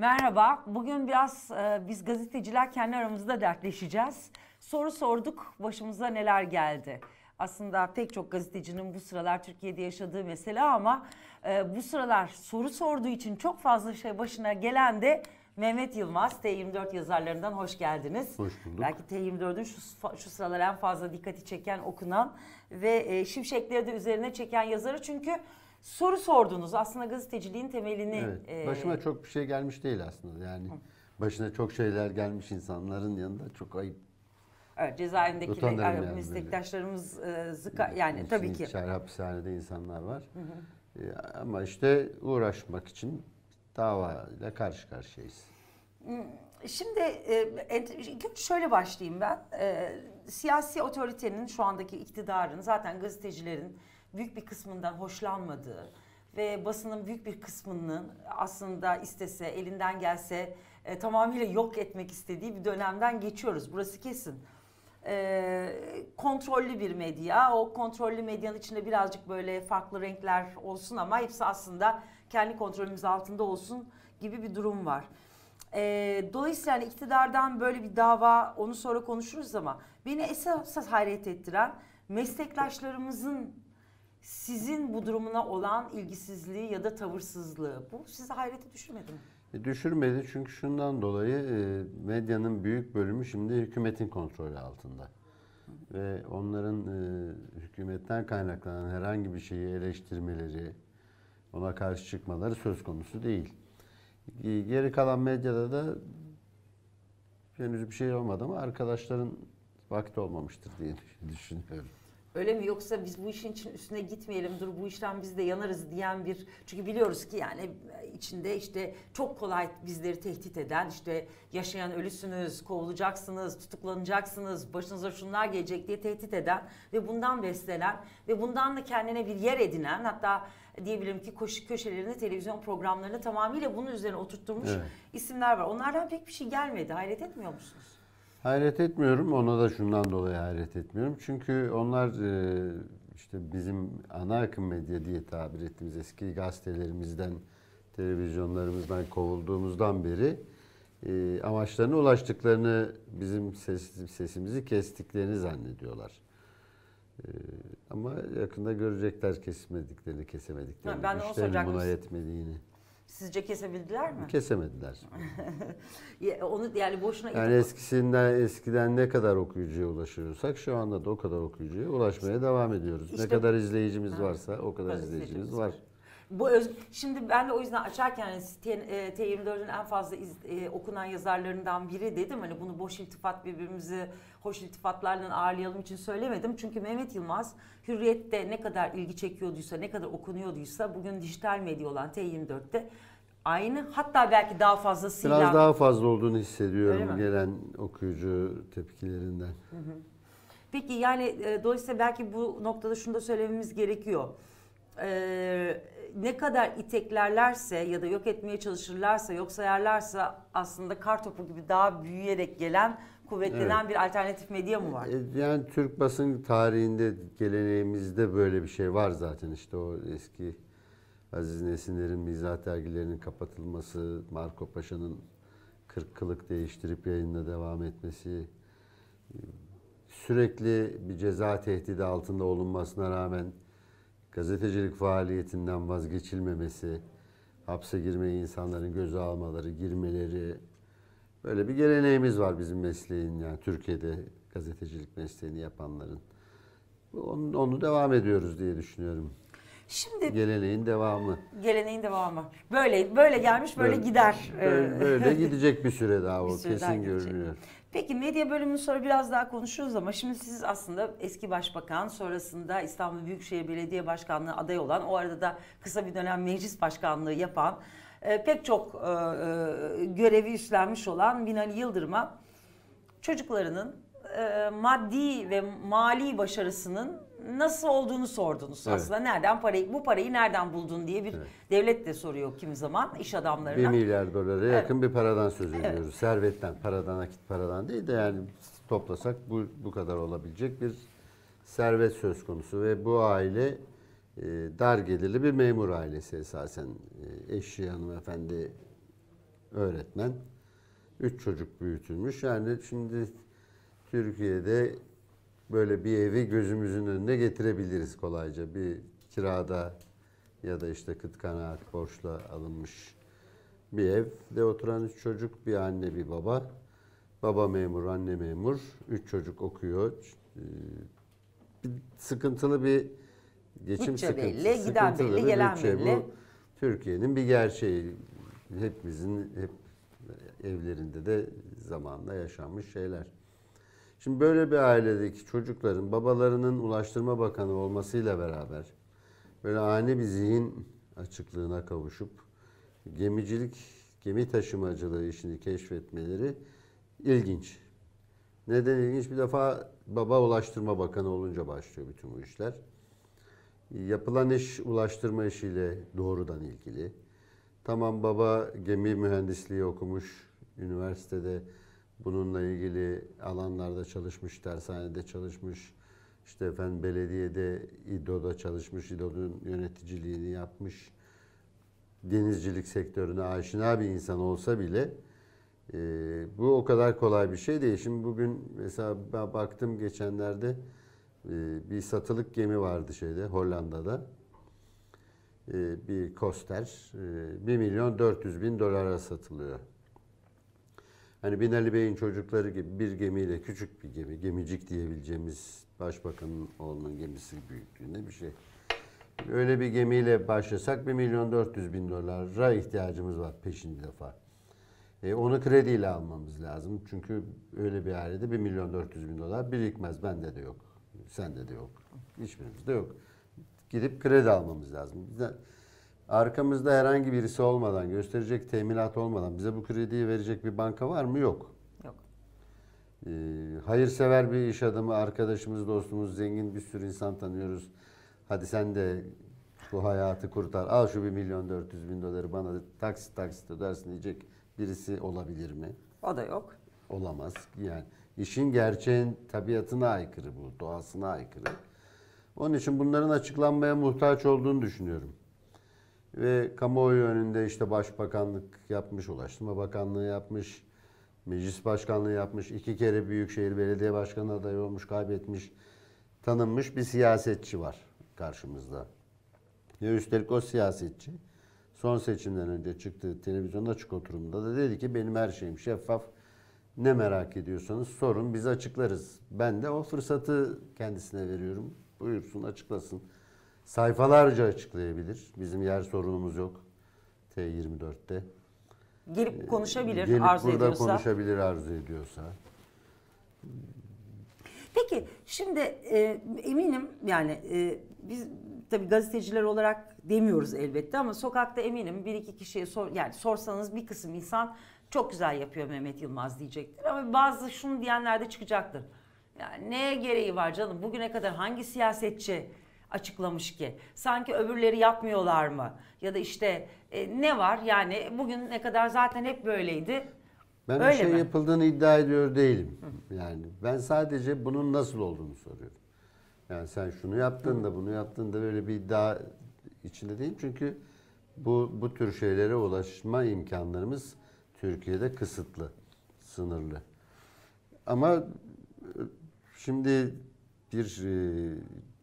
Merhaba. Bugün biraz e, biz gazeteciler kendi aramızda dertleşeceğiz. Soru sorduk, başımıza neler geldi? Aslında pek çok gazetecinin bu sıralar Türkiye'de yaşadığı mesele ama e, bu sıralar soru sorduğu için çok fazla şey başına gelen de Mehmet Yılmaz, T24 yazarlarından hoş geldiniz. Hoş bulduk. Belki T24'ün şu, şu sıralar en fazla dikkati çeken, okunan ve e, şimşekleri de üzerine çeken yazarı. Çünkü soru sordunuz. Aslında gazeteciliğin temelini... Evet. e, Başıma çok bir şey gelmiş değil aslında. Yani başına çok şeyler gelmiş insanların yanında çok ayıp. Evet, cezaevindeki yani meslektaşlarımız e, zıka, yani İçin tabii ki. içer hapishanede insanlar var. Ee, ama işte uğraşmak için davayla karşı karşıyayız. Şimdi e, şöyle başlayayım ben. E, siyasi otoritenin şu andaki iktidarın zaten gazetecilerin büyük bir kısmından hoşlanmadığı ve basının büyük bir kısmının aslında istese, elinden gelse e, tamamıyla yok etmek istediği bir dönemden geçiyoruz. Burası kesin. E, kontrollü bir medya. O kontrollü medyanın içinde birazcık böyle farklı renkler olsun ama hepsi aslında kendi kontrolümüz altında olsun gibi bir durum var. E, dolayısıyla hani iktidardan böyle bir dava onu sonra konuşuruz ama beni esas hayret ettiren meslektaşlarımızın sizin bu durumuna olan ilgisizliği ya da tavırsızlığı. Bu sizi hayrete düşürmedi mi? E, düşürmedi çünkü şundan dolayı e, medyanın büyük bölümü şimdi hükümetin kontrolü altında. Ve onların e, hükümetten kaynaklanan herhangi bir şeyi eleştirmeleri, ona karşı çıkmaları söz konusu değil. Geri kalan medyada da henüz bir şey olmadı ama arkadaşların vakti olmamıştır diye düşünüyorum. Öyle mi yoksa biz bu işin için üstüne gitmeyelim dur bu işten biz de yanarız diyen bir çünkü biliyoruz ki yani içinde işte çok kolay bizleri tehdit eden işte yaşayan ölüsünüz, kovulacaksınız, tutuklanacaksınız, başınıza şunlar gelecek diye tehdit eden ve bundan beslenen ve bundan da kendine bir yer edinen hatta diyebilirim ki koşu köşelerini, televizyon programlarını tamamıyla bunun üzerine oturtturmuş Evet. isimler var. Onlardan pek bir şey gelmedi. Hayret etmiyor musunuz? Hayret etmiyorum. Ona da şundan dolayı hayret etmiyorum. Çünkü onlar e, işte bizim ana akım medya diye tabir ettiğimiz eski gazetelerimizden, televizyonlarımızdan kovulduğumuzdan beri e, amaçlarına ulaştıklarını, bizim ses, sesimizi kestiklerini zannediyorlar. E, ama yakında görecekler kesmediklerini, kesemediklerini, Ha, ben de onu güçlerinin buna yetmediğini. Sizce kesebildiler mi? Kesemediler. Onu yani boşuna Yani eskisinden eskiden ne kadar okuyucuya ulaşıyorsak şu anda da o kadar okuyucuya ulaşmaya devam ediyoruz. İşte- ne kadar izleyicimiz varsa o kadar izleyicimiz izleyicimiz var. Bu öz, şimdi ben de o yüzden açarken hani e, T24'ün en fazla iz- e, okunan yazarlarından biri dedim. Hani bunu boş iltifat birbirimizi hoş iltifatlarla ağırlayalım için söylemedim. Çünkü Mehmet Yılmaz Hürriyet'te ne kadar ilgi çekiyorduysa, ne kadar okunuyorduysa bugün dijital medya olan T24'te aynı hatta belki daha fazlasıyla Biraz daha fazla olduğunu hissediyorum gelen okuyucu tepkilerinden. Peki yani e, dolayısıyla belki bu noktada şunu da söylememiz gerekiyor. Ee, ne kadar iteklerlerse ya da yok etmeye çalışırlarsa, yok sayarlarsa aslında kar topu gibi daha büyüyerek gelen, kuvvetlenen bir alternatif medya mı var? E, Yani Türk basın tarihinde, geleneğimizde böyle bir şey var zaten. İşte o eski Aziz Nesinler'in mizah dergilerinin kapatılması, Marco Paşa'nın 40 kılık değiştirip yayınla devam etmesi, e, sürekli bir ceza tehdidi altında olunmasına rağmen gazetecilik faaliyetinden vazgeçilmemesi, hapse girmeyi insanların göze almaları, girmeleri, Böyle bir geleneğimiz var bizim mesleğin yani Türkiye'de gazetecilik mesleğini yapanların. Onu, onu devam ediyoruz diye düşünüyorum. Şimdi Geleneğin devamı. geleneğin devamı. Böyle böyle gelmiş böyle, gider. Böyle, böyle gidecek bir süre daha o süre daha kesin gidecek. Peki medya bölümünü sonra biraz daha konuşuruz ama şimdi siz aslında eski başbakan sonrasında İstanbul Büyükşehir Belediye Başkanlığı aday olan o arada da kısa bir dönem meclis başkanlığı yapan e, pek çok e, e, görevi üstlenmiş olan Binali Yıldırım'a çocuklarının e, maddi ve mali başarısının nasıl olduğunu sordunuz Evet. aslında. Nereden parayı bu parayı nereden buldun diye bir Evet. devlet de soruyor kimi zaman iş 1 adamlarına. milyar dolara yakın bir paradan söz ediyoruz. Servetten, paradan, nakit paradan değil de yani toplasak bu, bu kadar olabilecek bir servet söz konusu. Ve bu aile e, dar gelirli bir memur ailesi esasen. E, eşi hanımefendi öğretmen. Üç çocuk büyütülmüş. Yani şimdi Türkiye'de böyle bir evi gözümüzün önüne getirebiliriz kolayca. Bir kirada ya da işte kıt kanaat borçla alınmış bir evde oturan üç çocuk, bir anne bir baba. Baba memur, anne memur. Üç çocuk okuyor. Ee, Bir sıkıntılı bir geçim Bütçe sıkıntısı. belli, giden sıkıntılı belli, gelen bütçe. belli. Bu Türkiye'nin bir gerçeği. Hepimizin hep evlerinde de zamanla yaşanmış şeyler. Şimdi böyle bir ailedeki çocukların babalarının Ulaştırma Bakanı olmasıyla beraber böyle ani bir zihin açıklığına kavuşup gemicilik, gemi taşımacılığı işini keşfetmeleri ilginç. Neden ilginç? Bir defa baba Ulaştırma Bakanı olunca başlıyor bütün bu işler. Yapılan iş ulaştırma işiyle doğrudan ilgili. Tamam baba gemi mühendisliği okumuş, üniversitede bununla ilgili alanlarda çalışmış, dershanede çalışmış, işte efendim belediyede İDO'da çalışmış, İDO'nun yöneticiliğini yapmış. Denizcilik sektörüne aşina bir insan olsa bile e, bu o kadar kolay bir şey değil. Şimdi bugün mesela baktım geçenlerde e, bir satılık gemi vardı şeyde Hollanda'da. E, bir Koster e, 1 milyon 400 bin dolara satılıyor. Hani Binali Bey'in çocukları gibi bir gemiyle küçük bir gemi, gemicik diyebileceğimiz başbakanın oğlunun gemisi büyüklüğünde bir şey. Öyle bir gemiyle başlasak 1 milyon 400 bin dolara ihtiyacımız var peşin bir defa. E, onu krediyle almamız lazım. Çünkü öyle bir ailede 1 milyon 400 bin dolar birikmez. Bende de yok. Sende de yok. Hiçbirimizde yok. Gidip kredi almamız lazım. Arkamızda herhangi birisi olmadan, gösterecek teminat olmadan bize bu krediyi verecek bir banka var mı? Yok. Yok. Ee, hayırsever bir iş adamı, arkadaşımız, dostumuz, zengin bir sürü insan tanıyoruz. Hadi sen de bu hayatı kurtar. Al şu 1 milyon 400 bin doları bana taksit taksit ödersin diyecek birisi olabilir mi? O da yok. Olamaz. Yani işin gerçeğin tabiatına aykırı bu, doğasına aykırı. Onun için bunların açıklanmaya muhtaç olduğunu düşünüyorum. Ve kamuoyu önünde işte başbakanlık yapmış, ulaştırma bakanlığı yapmış, meclis başkanlığı yapmış, iki kere büyükşehir belediye başkanı adayı olmuş, kaybetmiş, tanınmış bir siyasetçi var karşımızda. Ve üstelik o siyasetçi son seçimden önce çıktığı televizyon açık oturumda da dedi ki benim her şeyim şeffaf. Ne merak ediyorsanız sorun biz açıklarız. Ben de o fırsatı kendisine veriyorum. Buyursun açıklasın. Sayfalarca açıklayabilir. Bizim yer sorunumuz yok. T24'te. Gelip konuşabilir Gelip arzu burada ediyorsa. konuşabilir arzu ediyorsa. Peki şimdi e, eminim yani e, biz tabii gazeteciler olarak demiyoruz elbette ama sokakta eminim bir iki kişiye sor, yani sorsanız bir kısım insan çok güzel yapıyor Mehmet Yılmaz diyecektir ama bazı şunu diyenler de çıkacaktır. Yani neye gereği var canım bugüne kadar hangi siyasetçi açıklamış ki? Sanki öbürleri yapmıyorlar mı? Ya da işte e, ne var yani bugün ne kadar zaten hep böyleydi. Ben bir Öyle şey mi? yapıldığını iddia ediyor değilim. Yani ben sadece bunun nasıl olduğunu soruyorum. Yani sen şunu yaptın da bunu yaptın da böyle bir iddia içinde değilim. Çünkü bu bu tür şeylere ulaşma imkanlarımız Türkiye'de kısıtlı, sınırlı. Ama e, şimdi bir e,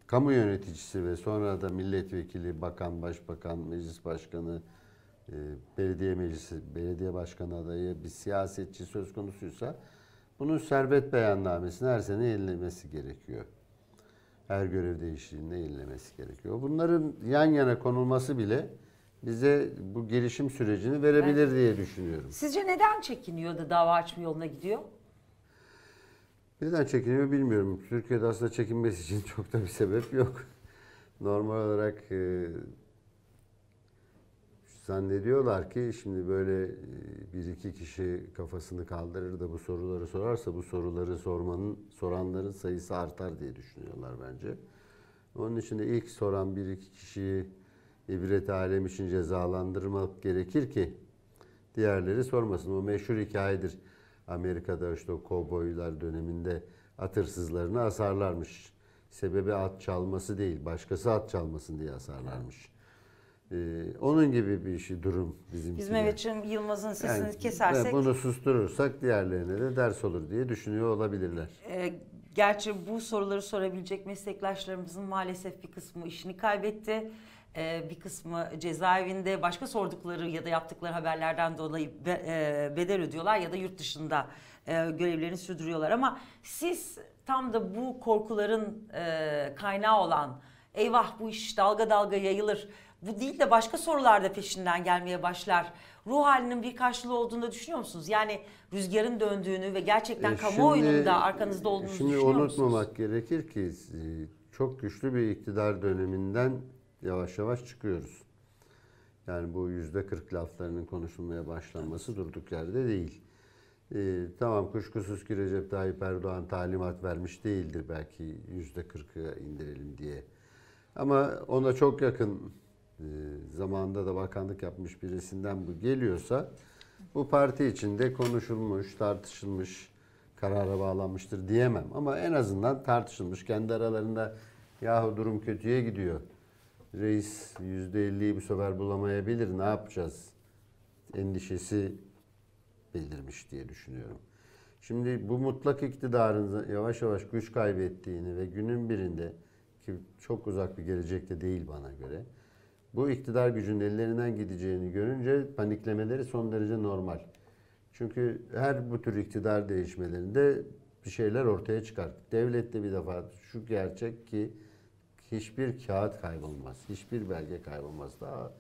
kamu yöneticisi ve sonra da milletvekili, bakan, başbakan, meclis başkanı, e, belediye meclisi, belediye başkanı adayı bir siyasetçi söz konusuysa bunun servet beyannamesini her sene yenilemesi gerekiyor. Her görev değiştiğinde yenilemesi gerekiyor. Bunların yan yana konulması bile bize bu gelişim sürecini verebilir diye düşünüyorum. Sizce neden çekiniyor da dava açma yoluna gidiyor? Neden çekiniyor bilmiyorum. Türkiye'de aslında çekinmesi için çok da bir sebep yok. Normal olarak e, zannediyorlar ki şimdi böyle e, bir iki kişi kafasını kaldırır da bu soruları sorarsa bu soruları sormanın soranların sayısı artar diye düşünüyorlar bence. Onun için de ilk soran bir iki kişiyi ibret alem için cezalandırmak gerekir ki diğerleri sormasın. O meşhur hikayedir. Amerika'da işte o kovboylar döneminde at hırsızlarını asarlarmış. Sebebi at çalması değil, başkası at çalmasın diye asarlarmış. Ee, onun gibi bir şey durum bizimki. Biz. Mehmetciğim Yılmaz'ın sesini Yani kesersek Bunu susturursak diğerlerine de ders olur diye düşünüyor olabilirler. e, gerçi bu soruları sorabilecek meslektaşlarımızın maalesef bir kısmı işini kaybetti. E, bir kısmı cezaevinde başka sordukları ya da yaptıkları haberlerden dolayı e, bedel ödüyorlar ya da yurt dışında e, görevlerini sürdürüyorlar ama siz tam da bu korkuların kaynağı olan eyvah bu iş dalga dalga yayılır. Bu değil de başka sorular da peşinden gelmeye başlar. Ruh halinin bir karşılığı olduğunu da düşünüyor musunuz? Yani rüzgarın döndüğünü ve gerçekten E, kamuoyunun şimdi- da arkanızda olduğunu Şimdi düşünüyor unutmamak musunuz? gerekir ki çok güçlü bir iktidar döneminden yavaş yavaş çıkıyoruz. Yani bu yüzde 40 laflarının konuşulmaya başlanması durduk yerde değil. E, tamam kuşkusuz ki Recep Tayyip Erdoğan talimat vermiş değildir belki yüzde 40'a indirelim diye. Ama ona çok yakın e, zamanında da bakanlık yapmış birisinden bu geliyorsa bu parti içinde konuşulmuş, tartışılmış, karara bağlanmıştır diyemem. Ama en azından tartışılmış. Kendi aralarında yahu durum kötüye gidiyor. Reis %50'yi bu sefer bulamayabilir ne yapacağız endişesi bildirmiş diye düşünüyorum. Şimdi bu mutlak iktidarın yavaş yavaş güç kaybettiğini ve günün birinde ki çok uzak bir gelecekte değil bana göre bu iktidar gücünün ellerinden gideceğini görünce paniklemeleri son derece normal. Çünkü her bu tür iktidar değişmelerinde bir şeyler ortaya çıkar. Devlette bir defa şu gerçek ki hiçbir kağıt kaybolmaz, hiçbir belge kaybolmaz. Daha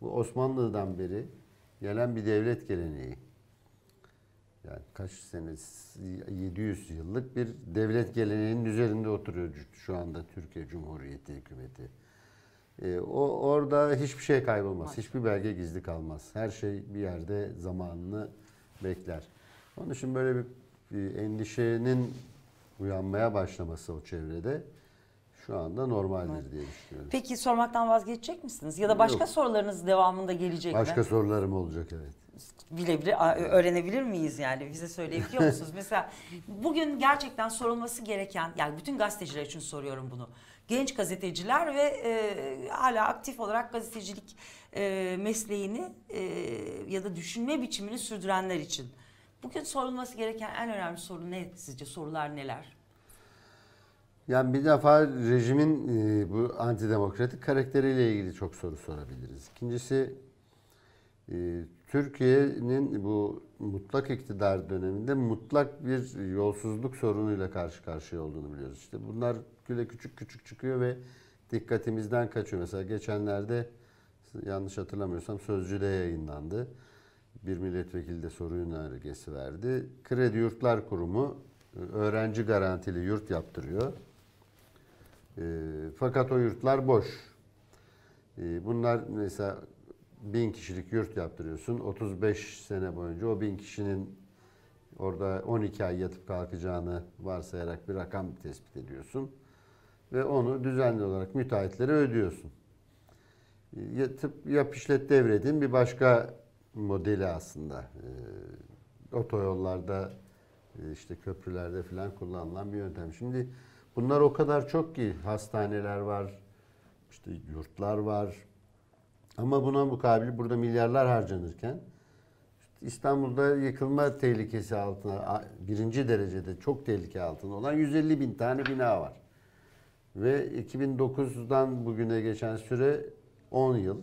bu Osmanlı'dan beri gelen bir devlet geleneği. Yani kaç sene 700 yıllık bir devlet geleneğinin üzerinde oturuyor şu anda Türkiye Cumhuriyeti hükümeti. Ee, o orada hiçbir şey kaybolmaz. Hiçbir belge gizli kalmaz. Her şey bir yerde zamanını bekler. Onun için böyle bir, bir endişenin uyanmaya başlaması o çevrede şu anda normaldir diye düşünüyorum. Peki sormaktan vazgeçecek misiniz? Ya da başka Yok. sorularınız devamında gelecek Başka mi? sorularım olacak evet. Bile bile öğrenebilir miyiz yani? Bize söyleyebiliyor musunuz? Mesela bugün gerçekten sorulması gereken, yani bütün gazeteciler için soruyorum bunu. Genç gazeteciler ve e, hala aktif olarak gazetecilik e, mesleğini e, ya da düşünme biçimini sürdürenler için. Bugün sorulması gereken en önemli soru ne sizce? Sorular neler? Yani bir defa rejimin e, bu antidemokratik karakteriyle ilgili çok soru sorabiliriz. İkincisi e, Türkiye'nin bu mutlak iktidar döneminde mutlak bir yolsuzluk sorunuyla karşı karşıya olduğunu biliyoruz. İşte bunlar güle küçük küçük çıkıyor ve dikkatimizden kaçıyor. Mesela geçenlerde yanlış hatırlamıyorsam Sözcü'de yayınlandı. Bir milletvekili de soru önergesi verdi. Kredi Yurtlar Kurumu e, öğrenci garantili yurt yaptırıyor. E, fakat o yurtlar boş. E, bunlar mesela bin kişilik yurt yaptırıyorsun. 35 sene boyunca o bin kişinin orada 12 ay yatıp kalkacağını varsayarak bir rakam tespit ediyorsun. Ve onu düzenli olarak müteahhitlere ödüyorsun. E, Yatıp yap işlet devredin bir başka modeli aslında. E, otoyollarda işte köprülerde falan kullanılan bir yöntem. Şimdi bunlar o kadar çok ki hastaneler var, işte yurtlar var. Ama buna mukabil burada milyarlar harcanırken İstanbul'da yıkılma tehlikesi altına birinci derecede çok tehlike altında olan 150 bin tane bina var. Ve 2009'dan bugüne geçen süre 10 yıl.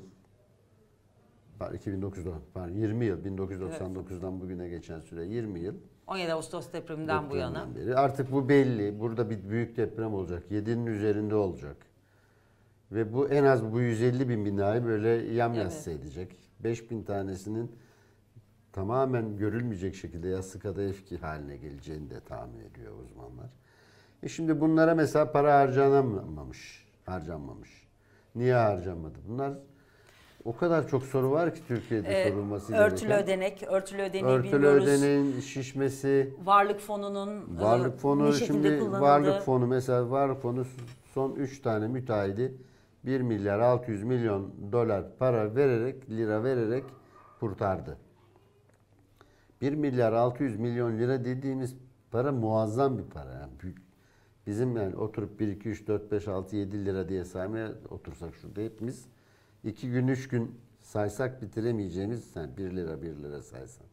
Pardon, 2009'dan pardon 20 yıl 1999'dan bugüne geçen süre 20 yıl. 17 Ağustos depreminden bu yana. Beri. Artık bu belli. Burada bir büyük deprem olacak. 7'nin üzerinde olacak. Ve bu en az bu 150 bin binayı böyle yamyassı edecek. 5 bin tanesinin tamamen görülmeyecek şekilde yassı kadayıf haline geleceğini de tahmin ediyor uzmanlar. E şimdi bunlara mesela para harcanamamış, harcanmamış. Niye harcanmadı? Bunlar o kadar çok soru var ki Türkiye'de Ee, sorulması örtülü gereken. ödenek, örtülü ödeneği Örtülü biliyoruz. ödeneğin şişmesi, Varlık fonunun e, Varlık ne fonu şekilde şimdi kullanıldığı. varlık fonu mesela varlık fonu son 3 tane müteahhidi 1 milyar 600 milyon dolar para vererek lira vererek kurtardı. 1 milyar 600 milyon lira dediğimiz para muazzam bir para. Yani büyük. Bizim yani oturup 1 2 3 4 5 6 7 lira diye saymaya otursak şurada hepimiz iki gün, üç gün saysak bitiremeyeceğimiz sen 1 lira 1 lira saysan.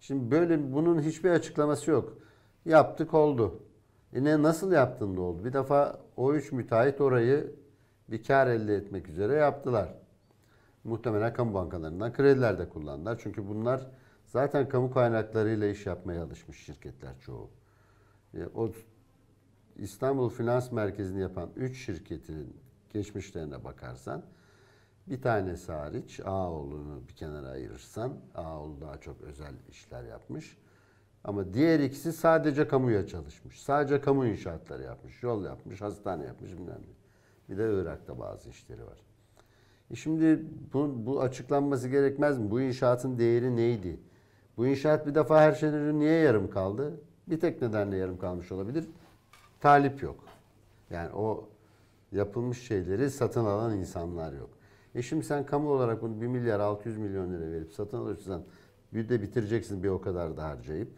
Şimdi böyle bunun hiçbir açıklaması yok. Yaptık oldu. E ne nasıl yaptın da oldu? Bir defa o üç müteahhit orayı bir kar elde etmek üzere yaptılar. Muhtemelen kamu bankalarından krediler de kullandılar. Çünkü bunlar zaten kamu kaynaklarıyla iş yapmaya alışmış şirketler çoğu. E, o İstanbul Finans Merkezi'ni yapan 3 şirketin geçmişlerine bakarsan bir tanesi hariç Ağoğlu'nu bir kenara ayırırsan Ağoğlu daha çok özel işler yapmış. Ama diğer ikisi sadece kamuya çalışmış. Sadece kamu inşaatları yapmış. Yol yapmış, hastane yapmış bilmem ne. Bir de Irak'ta bazı işleri var. E şimdi bu, bu açıklanması gerekmez mi? Bu inşaatın değeri neydi? Bu inşaat bir defa her şeyden önce niye yarım kaldı? Bir tek nedenle yarım kalmış olabilir. Talip yok. Yani o yapılmış şeyleri satın alan insanlar yok. E şimdi sen kamu olarak bunu 1 milyar 600 milyon lira verip satın alırsan bir de bitireceksin bir o kadar da harcayıp.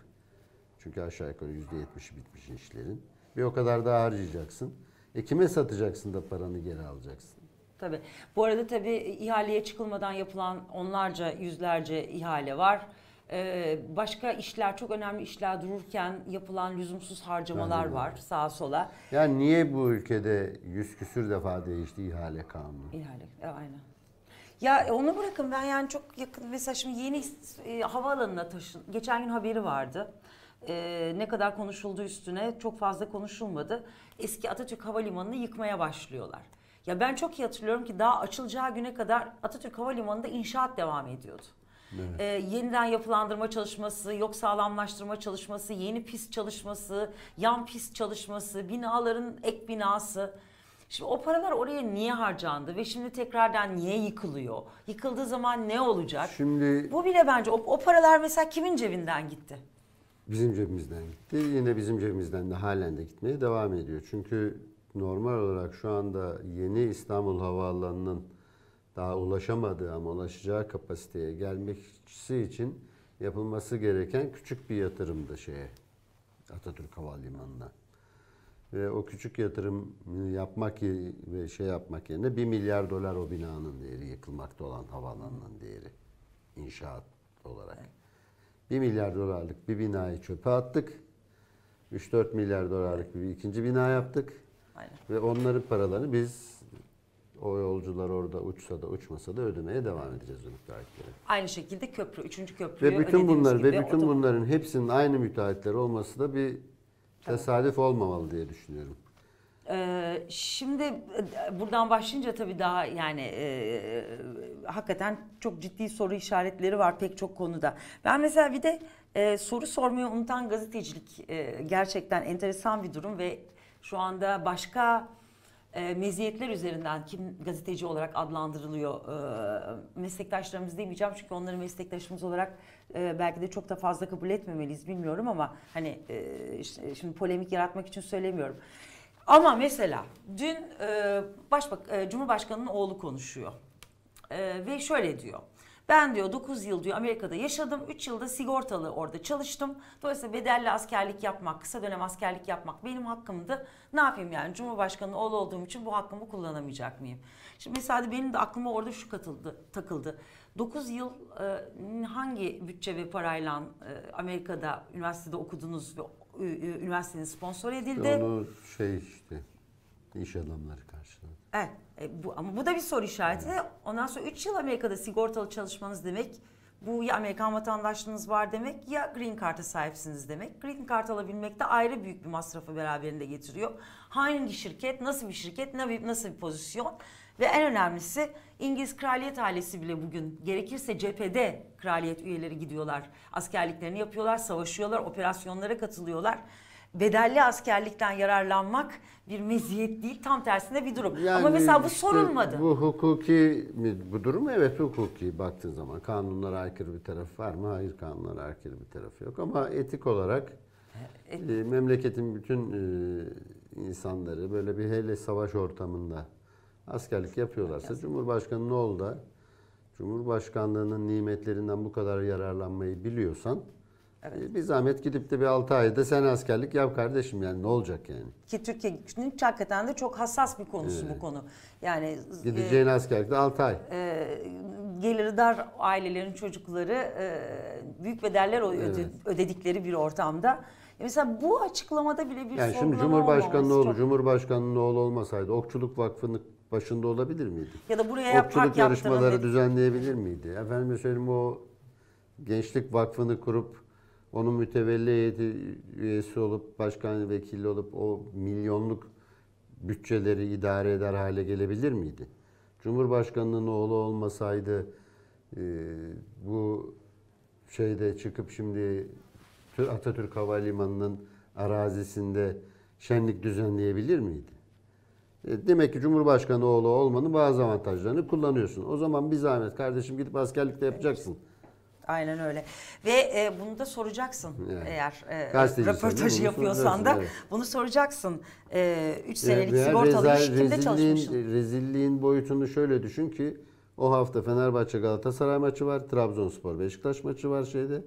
Çünkü aşağı yukarı %70'i bitmiş işlerin. Bir o kadar daha harcayacaksın. E kime satacaksın da paranı geri alacaksın? Tabii. Bu arada tabii ihaleye çıkılmadan yapılan onlarca, yüzlerce ihale var. Ee, başka işler, çok önemli işler dururken yapılan lüzumsuz harcamalar var sağa sola. Yani niye bu ülkede yüz küsür defa değişti ihale kanunu? İhale, e, aynen. Ya e, onu bırakın ben yani çok yakın mesela şimdi yeni e, havaalanına taşın. Geçen gün haberi vardı. E, ne kadar konuşuldu üstüne çok fazla konuşulmadı. Eski Atatürk Havalimanı'nı yıkmaya başlıyorlar. Ya ben çok iyi hatırlıyorum ki daha açılacağı güne kadar Atatürk Havalimanı'nda inşaat devam ediyordu. Evet. E, yeniden yapılandırma çalışması, yok sağlamlaştırma çalışması, yeni pist çalışması, yan pist çalışması, binaların ek binası. Şimdi o paralar oraya niye harcandı ve şimdi tekrardan niye yıkılıyor? Yıkıldığı zaman ne olacak? Şimdi Bu bile bence o, o paralar mesela kimin cebinden gitti? bizim cebimizden gitti. Yine bizim cebimizden de halen de gitmeye devam ediyor. Çünkü normal olarak şu anda yeni İstanbul Havaalanı'nın daha ulaşamadığı ama ulaşacağı kapasiteye gelmesi için yapılması gereken küçük bir yatırımdı şeye Atatürk Havalimanı'na. Ve o küçük yatırım yapmak ve şey yapmak yerine 1 milyar dolar o binanın değeri yıkılmakta olan havaalanının değeri inşaat olarak. 1 milyar dolarlık bir binayı çöpe attık. 3-4 milyar dolarlık bir ikinci bina yaptık. Aynen. Ve onların paralarını biz o yolcular orada uçsa da uçmasa da ödemeye devam edeceğiz o müteahhitlere. Aynı şekilde köprü, üçüncü köprüyü Ve bütün bunlar ve bütün otom- bunların hepsinin aynı müteahhitler olması da bir tesadüf olmamalı diye düşünüyorum. Ee, şimdi e, buradan başlayınca tabii daha yani e, hakikaten çok ciddi soru işaretleri var pek çok konuda. Ben mesela bir de e, soru sormayı unutan gazetecilik e, gerçekten enteresan bir durum ve şu anda başka e, meziyetler üzerinden kim gazeteci olarak adlandırılıyor e, meslektaşlarımız demeyeceğim çünkü onları meslektaşımız olarak e, belki de çok da fazla kabul etmemeliyiz bilmiyorum ama hani e, şimdi polemik yaratmak için söylemiyorum. Ama mesela dün e, Başbak e, Cumhurbaşkanı'nın oğlu konuşuyor. E, ve şöyle diyor. Ben diyor 9 yıl diyor Amerika'da yaşadım. 3 yılda sigortalı orada çalıştım. Dolayısıyla bedelli askerlik yapmak, kısa dönem askerlik yapmak benim hakkımdı. Ne yapayım yani Cumhurbaşkanı oğlu olduğum için bu hakkımı kullanamayacak mıyım? Şimdi mesela benim de aklıma orada şu katıldı, takıldı. 9 yıl e, hangi bütçe ve parayla e, Amerika'da üniversitede okudunuz ve e, e, üniversitenin sponsor edildi? Onu şey işte iş adamları karşıladı. Evet. e, bu, ama bu da bir soru işareti. Ondan sonra 3 yıl Amerika'da sigortalı çalışmanız demek. Bu ya Amerikan vatandaşlığınız var demek ya Green Card'a sahipsiniz demek. Green Card alabilmek de ayrı büyük bir masrafı beraberinde getiriyor. Hangi şirket, nasıl bir şirket, ne nasıl bir pozisyon? Ve en önemlisi İngiliz kraliyet ailesi bile bugün gerekirse cephede kraliyet üyeleri gidiyorlar. Askerliklerini yapıyorlar, savaşıyorlar, operasyonlara katılıyorlar. Bedelli askerlikten yararlanmak bir meziyet değil, tam tersine bir durum. Ama Yani mesela bu işte sorulmadı. Bu hukuki mi bu durum? Evet hukuki baktığın zaman kanunlara aykırı bir tarafı var mı? Hayır kanunlara aykırı bir tarafı yok ama etik olarak e, memleketin bütün e, insanları böyle bir hele savaş ortamında askerlik yapıyorlarsa Cumhurbaşkanı ne oldu? Cumhurbaşkanlığının nimetlerinden bu kadar yararlanmayı biliyorsan E, Bir zahmet gidip de bir 6 ayda sen askerlik yap kardeşim yani ne olacak yani? Ki Türkiye'nin hakikaten de çok hassas bir konusu bu konu. Yani e, Gideceğin askerlikte 6 ay. e, geliri dar ailelerin çocukları e, büyük bedeller Evet. ödedikleri bir ortamda. E Mesela bu açıklamada bile bir Yani şimdi Cumhurbaşkanı'nın oğlu, çok- Cumhurbaşkanı'nın oğlu olmasaydı Okçuluk Vakfı'nın başında olabilir miydi? Ya da buraya Okçuluk yarışmaları düzenleyebilir miydi? Efendim söyleyeyim o Gençlik Vakfı'nı kurup onun mütevelli heyeti üyesi olup başkan vekili olup o milyonluk bütçeleri idare eder hale gelebilir miydi? Cumhurbaşkanının oğlu olmasaydı e, bu şeyde çıkıp şimdi Tü- Atatürk Havalimanı'nın arazisinde şenlik düzenleyebilir miydi? E, Demek ki Cumhurbaşkanı oğlu olmanın bazı avantajlarını kullanıyorsun. O zaman bir zahmet kardeşim gidip askerlikte yapacaksın. Aynen öyle. Ve e, bunu da soracaksın Yani. eğer e, röportajı yapıyorsan da evet. bunu soracaksın. 3 senelik Veya sigortalı reza- iş kimde çalışmışsın? rezilliğin, rezilliğin boyutunu şöyle düşün ki o hafta Fenerbahçe Galatasaray maçı var, Trabzonspor Beşiktaş maçı var şeyde.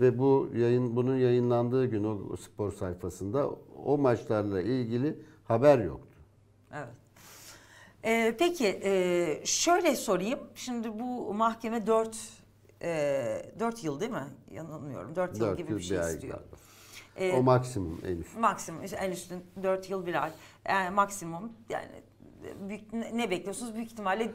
Ve bu yayın bunun yayınlandığı gün o spor sayfasında o maçlarla ilgili haber yoktu. Evet. Ee, peki e, şöyle sorayım. Şimdi bu mahkeme 4 e, 4 yıl değil mi? Yanılmıyorum. 4 yıl Dört gibi yıl, bir şey ay istiyor. galiba. Ee, o maksimum en üst. maksimum en üstün 4 yıl bir ay. Yani maksimum yani büyük, ne bekliyorsunuz? Büyük ihtimalle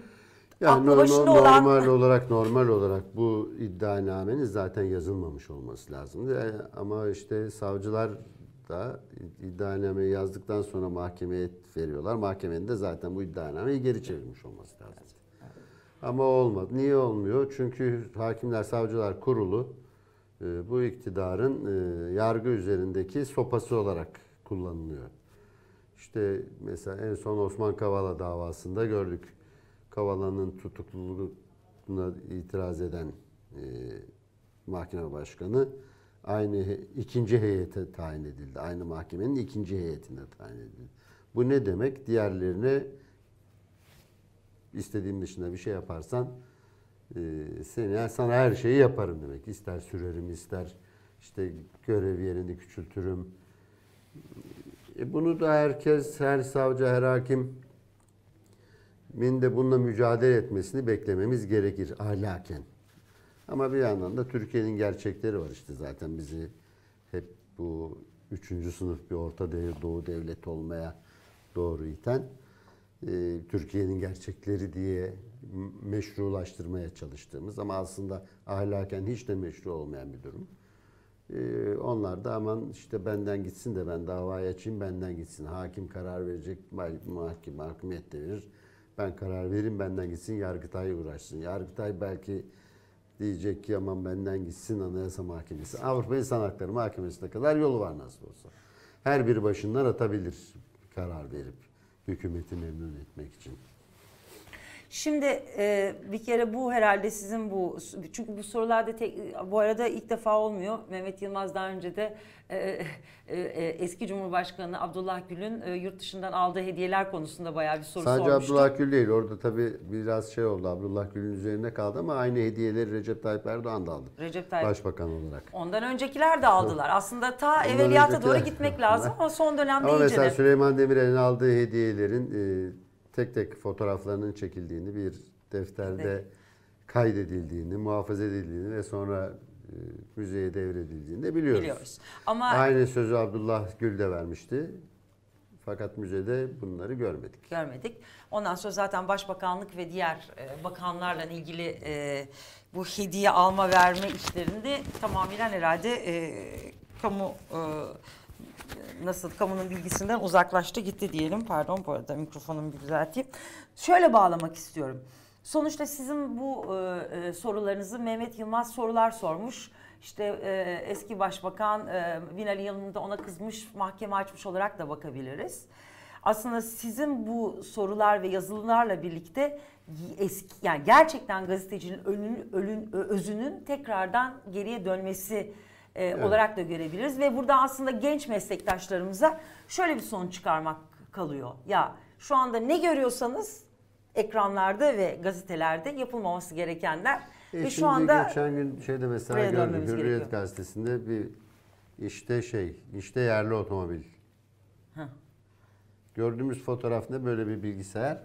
Yani normal, olan normal olarak normal olarak bu iddianamenin zaten yazılmamış olması lazımdı. E, Ama işte savcılar da iddianameyi yazdıktan sonra mahkemeye veriyorlar. Mahkemenin de zaten bu iddianameyi geri çevirmiş olması lazım. Ama olmadı. Niye olmuyor? Çünkü Hakimler Savcılar Kurulu e, bu iktidarın e, yargı üzerindeki sopası olarak kullanılıyor. İşte mesela en son Osman Kavala davasında gördük. Kavala'nın tutukluluğuna itiraz eden e, mahkeme başkanı aynı ikinci heyete tayin edildi. Aynı mahkemenin ikinci heyetine tayin edildi. Bu ne demek? Diğerlerine istediğim dışında bir şey yaparsan e, seni yani sana her şeyi yaparım demek. İster sürerim, ister işte görev yerini küçültürüm. E, bunu da herkes, her savcı, her hakim min de bununla mücadele etmesini beklememiz gerekir ahlaken. Ama bir yandan da Türkiye'nin gerçekleri var işte zaten bizi hep bu üçüncü sınıf bir Orta Dev- Doğu devlet olmaya doğru iten e, Türkiye'nin gerçekleri diye meşrulaştırmaya çalıştığımız ama aslında ahlaken hiç de meşru olmayan bir durum. E, onlar da aman işte benden gitsin de ben davayı açayım benden gitsin. Hakim karar verecek, mahkeme mahkumiyet de verir. Ben karar vereyim benden gitsin Yargıtay uğraşsın. Yargıtay belki diyecek ki aman benden gitsin Anayasa Mahkemesi. Avrupa İnsan Hakları Mahkemesi'ne kadar yolu var nasıl olsa. Her biri başından atabilir karar verip hükümeti memnun etmek için. Şimdi e, bir kere bu herhalde sizin bu çünkü bu sorularda tek, bu arada ilk defa olmuyor. Mehmet Yılmaz daha önce de e, e, e, eski Cumhurbaşkanı Abdullah Gül'ün e, yurt dışından aldığı hediyeler konusunda bayağı bir soru Sadece sormuştu. Abdullah Gül değil. Orada tabii biraz şey oldu. Abdullah Gül'ün üzerine kaldı ama aynı hediyeleri Recep Tayyip Erdoğan da aldı. Recep Tayyip Başbakan olarak. Ondan öncekiler de aldılar. Aslında ta Ondan evveliyata doğru öncekiler- gitmek lazım ama son dönemde Ama iyice mesela de. Süleyman Demirel'in aldığı hediyelerin e, tek tek fotoğraflarının çekildiğini, bir defterde kaydedildiğini, muhafaza edildiğini ve sonra e, müzeye devredildiğini de biliyoruz. biliyoruz. Ama Aynı sözü Abdullah Gül de vermişti. Fakat müzede bunları görmedik. görmedik. Ondan sonra zaten başbakanlık ve diğer e, bakanlarla ilgili e, bu hediye alma verme işlerinde tamamen herhalde kamu nasıl kamunun bilgisinden uzaklaştı gitti diyelim. Pardon bu arada mikrofonumu bir düzelteyim. Şöyle bağlamak istiyorum. Sonuçta sizin bu e, e, sorularınızı Mehmet Yılmaz sorular sormuş. İşte e, eski başbakan e, Binali Yıldırım da ona kızmış, mahkeme açmış olarak da bakabiliriz. Aslında sizin bu sorular ve yazılılarla birlikte eski yani gerçekten gazetecinin önün, ölün, özünün tekrardan geriye dönmesi e, olarak da görebiliriz ve burada aslında genç meslektaşlarımıza şöyle bir sonuç çıkarmak kalıyor. Ya şu anda ne görüyorsanız ekranlarda ve gazetelerde yapılmaması gerekenler E Ve şu anda geçen gün şeyde mesela gördüm Hürriyet gerekiyor. gazetesinde bir işte şey işte yerli otomobil. Heh. Gördüğümüz fotoğrafta böyle bir bilgisayar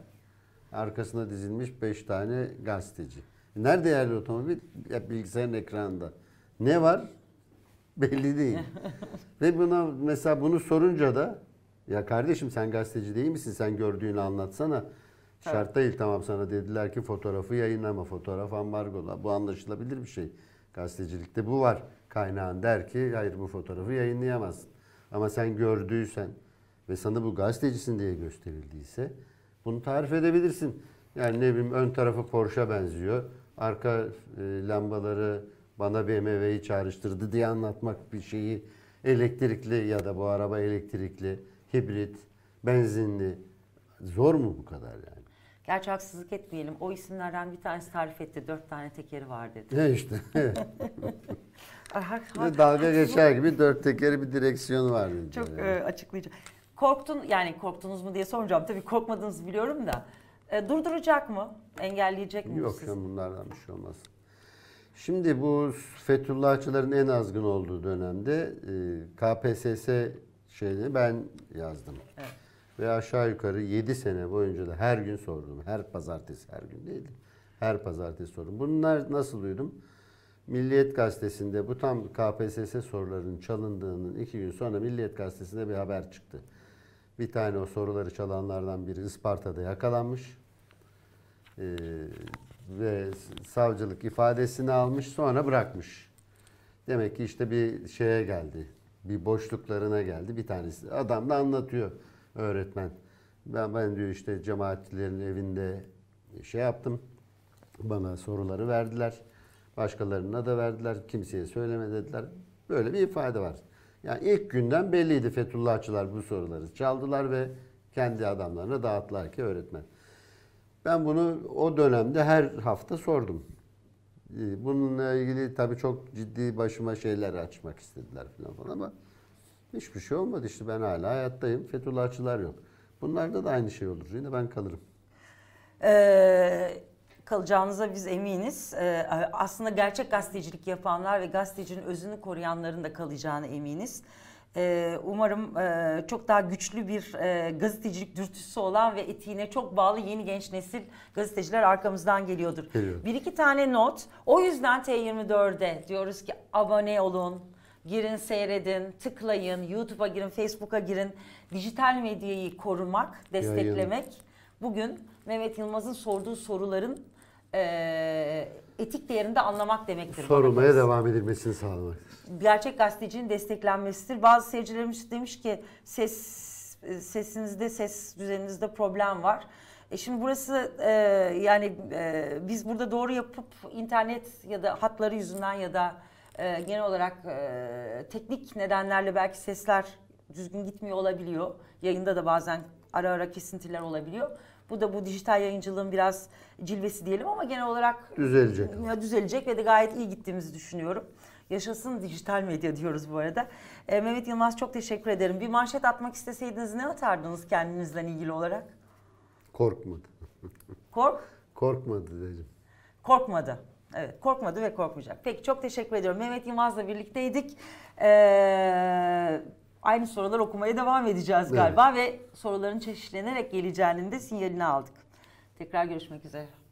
arkasına dizilmiş 5 tane gazeteci. Nerede yerli otomobil? Ya bilgisayarın ekranında. Ne var? Belli değil. Ve buna mesela bunu sorunca da ya kardeşim sen gazeteci değil misin? Sen gördüğünü anlatsana. Şart değil tamam sana dediler ki fotoğrafı yayınlama. Fotoğraf ambargola. Bu anlaşılabilir bir şey. Gazetecilikte bu var. Kaynağın der ki hayır bu fotoğrafı yayınlayamazsın. Ama sen gördüysen ve sana bu gazetecisin diye gösterildiyse bunu tarif edebilirsin. Yani ne bileyim ön tarafı Porsche benziyor. Arka e, lambaları bana BMW'yi çağrıştırdı diye anlatmak bir şeyi elektrikli ya da bu araba elektrikli, hibrit, benzinli zor mu bu kadar yani? Gerçi haksızlık etmeyelim. O isimlerden bir tanesi tarif etti. Dört tane tekeri var dedi. Ne işte. Dalga geçer gibi dört tekeri bir direksiyonu var. dedi. Çok Yani. e, açıklayıcı. Korktun yani korktunuz mu diye sormayacağım. Tabii korkmadığınızı biliyorum da. E, durduracak mı? Engelleyecek mi? Yok sizi? canım bunlardan bir şey olmaz. Şimdi bu Fethullahçıların en azgın olduğu dönemde e, KPSS şeyini ben yazdım. Evet. Ve aşağı yukarı 7 sene boyunca da her gün sordum. Her pazartesi, her gün değildi. Her pazartesi sordum. Bunlar nasıl duydum? Milliyet Gazetesi'nde bu tam KPSS sorularının çalındığının iki gün sonra Milliyet Gazetesi'nde bir haber çıktı. Bir tane o soruları çalanlardan biri Isparta'da yakalanmış. Ee, ve savcılık ifadesini almış sonra bırakmış. Demek ki işte bir şeye geldi. Bir boşluklarına geldi. Bir tanesi adam da anlatıyor öğretmen. Ben, ben diyor işte cemaatçilerin evinde şey yaptım. Bana soruları verdiler. Başkalarına da verdiler. Kimseye söyleme dediler. Böyle bir ifade var. Yani ilk günden belliydi Fethullahçılar bu soruları çaldılar ve kendi adamlarına dağıttılar ki öğretmen. Ben bunu o dönemde her hafta sordum. Ee, Bununla ilgili tabii çok ciddi başıma şeyler açmak istediler falan falan ama hiçbir şey olmadı işte ben hala hayattayım. Fethullahçılar yok. Bunlarda da aynı şey olur. Yine ben kalırım. Ee, kalacağınıza biz eminiz. Ee, aslında gerçek gazetecilik yapanlar ve gazetecinin özünü koruyanların da kalacağına eminiz. Ee, umarım e, çok daha güçlü bir e, gazetecilik dürtüsü olan ve etiğine çok bağlı yeni genç nesil gazeteciler arkamızdan geliyordur. Geliyor. Bir iki tane not. O yüzden T24'de diyoruz ki abone olun, girin seyredin, tıklayın, YouTube'a girin, Facebook'a girin. Dijital medyayı korumak, desteklemek bugün Mehmet Yılmaz'ın sorduğu soruların eee, etik değerini de anlamak demektir. Sorulmaya devam edilmesini sağlamak. Gerçek gazetecinin desteklenmesidir. Bazı seyircilerimiz demiş ki ses sesinizde, ses düzeninizde problem var. E şimdi burası e, yani e, biz burada doğru yapıp internet ya da hatları yüzünden ya da e, genel olarak e, teknik nedenlerle belki sesler düzgün gitmiyor olabiliyor. Yayında da bazen ara ara kesintiler olabiliyor. Bu da bu dijital yayıncılığın biraz cilvesi diyelim ama genel olarak Düzelecek. ya düzelecek ve de gayet iyi gittiğimizi düşünüyorum. Yaşasın dijital medya diyoruz bu arada. E, Mehmet Yılmaz çok teşekkür ederim. Bir manşet atmak isteseydiniz ne atardınız kendinizle ilgili olarak? Korkmadı. Kork? Korkmadı dedim. Korkmadı. Evet korkmadı ve korkmayacak. Peki çok teşekkür ediyorum. Mehmet Yılmaz'la birlikteydik. Ee, aynı sorular okumaya devam edeceğiz galiba ve soruların çeşitlenerek geleceğinin de sinyalini aldık. Tekrar görüşmek üzere.